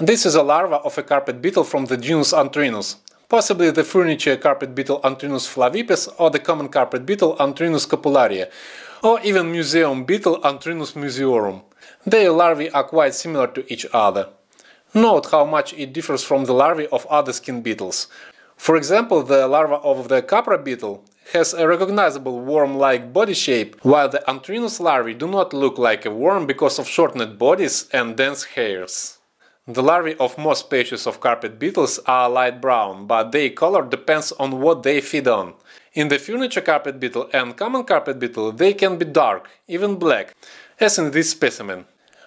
This is a larva of a carpet beetle from the genus Anthrenus, possibly the furniture carpet beetle Anthrenus flavipes or the common carpet beetle Anthrenus scrophulariae, or even museum beetle Anthrenus museorum. Their larvae are quite similar to each other. Note how much it differs from the larvae of other skin beetles. For example, the larva of the khapra beetle has a recognizable worm-like body shape, while the Anthrenus larvae do not look like a worm because of shortened bodies and dense hairs. The larvae of most species of carpet beetles are light brown, but their color depends on what they feed on. In the furniture carpet beetle and common carpet beetle they can be dark, even black, as in this specimen.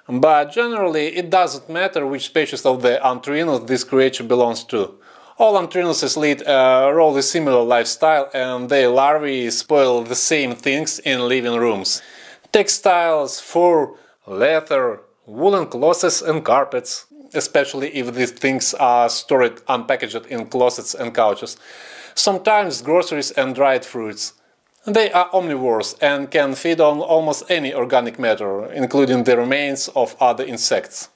But generally it doesn't matter which species of the Anthrenus this creature belongs to. All Anthrenuses lead uh, a rather similar lifestyle and their larvae spoil the same things in living rooms. Textiles, fur, leather, woolen clothes and carpets, especially if these things are stored unpackaged in closets and couches. Sometimes groceries and dried fruits. They are omnivores and can feed on almost any organic matter, including the remains of other insects.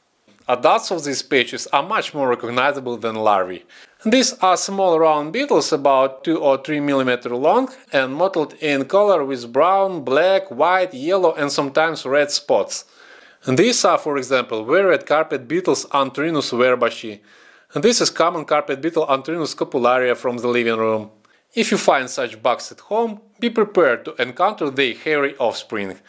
Adults of these species are much more recognizable than larvae. These are small round beetles about 2 or 3 mm long and mottled in color with brown, black, white, yellow and sometimes red spots. These are, uh, for example, red carpet beetles Anthrenus verbasci. This is common carpet beetle Anthrenus scrophulariae from the living room. If you find such bugs at home, be prepared to encounter their hairy offspring.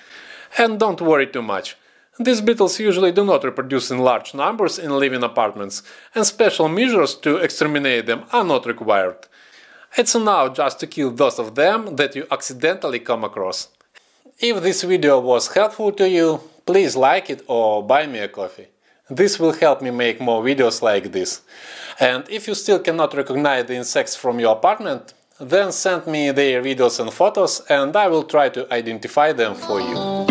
And don't worry too much. These beetles usually do not reproduce in large numbers in living apartments, and special measures to exterminate them are not required. It's enough just to kill those of them that you accidentally come across. If this video was helpful to you, please like it or buy me a coffee. This will help me make more videos like this. And if you still cannot recognize the insects from your apartment, then send me their videos and photos and I will try to identify them for you.